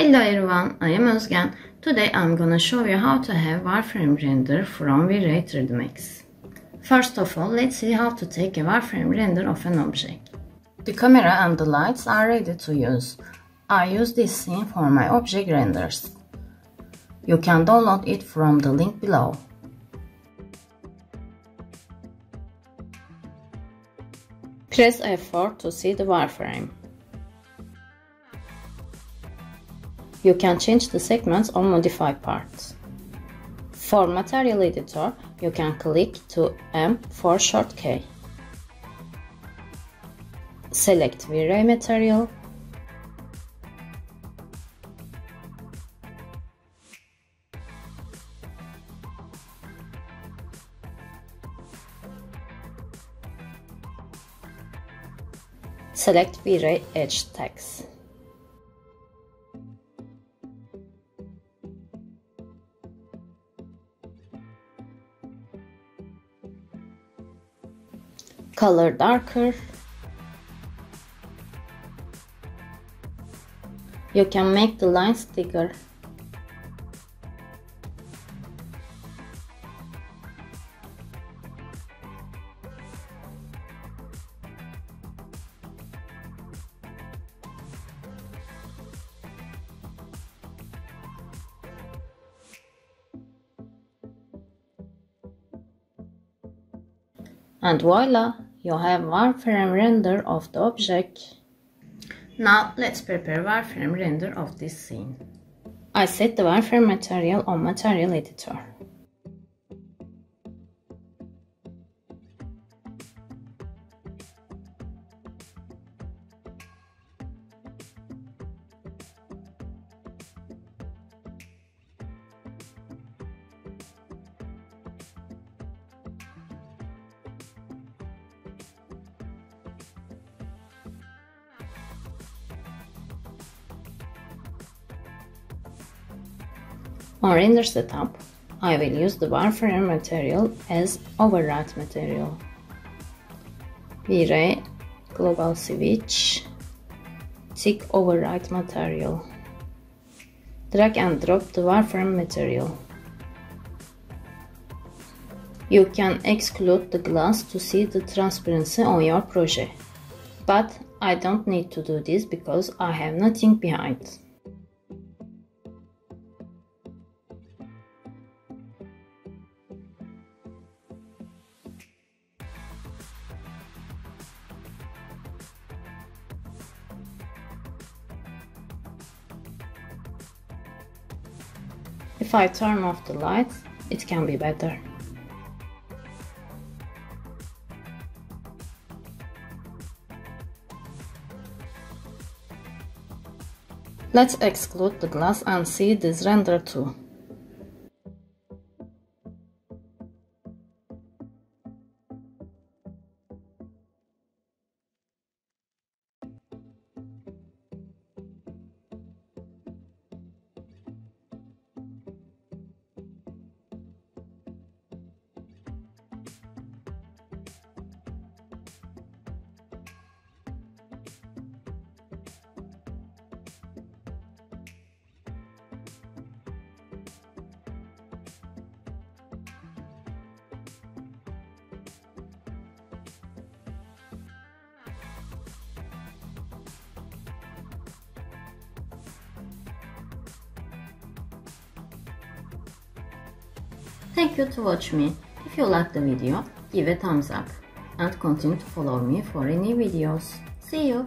Hello everyone, I am Özgen. Today I'm gonna show you how to have wireframe render from V-Ray 3D Max. First of all, let's see how to take a wireframe render of an object. The camera and the lights are ready to use. I use this scene for my object renders. You can download it from the link below. Press F4 to see the wireframe. You can change the segments or modify parts. For Material Editor, you can click to M for short key. Select V-Ray material Select V-Ray Edge Tex. Color darker. You can make the lines thicker. And voila, you have wireframe render of the object. Now let's prepare wireframe render of this scene. I set the wireframe material on Material Editor. On render setup, I will use the wireframe material as overwrite material. V-Ray Global Switch tick overwrite material. Drag and drop the wireframe material. You can exclude the glass to see the transparency on your project. But I don't need to do this because I have nothing behind. If I turn off the lights, it can be better. Let's exclude the glass and see this render too. Thank you to watch me. If you like the video, give a thumbs up and continue to follow me for any videos. See you!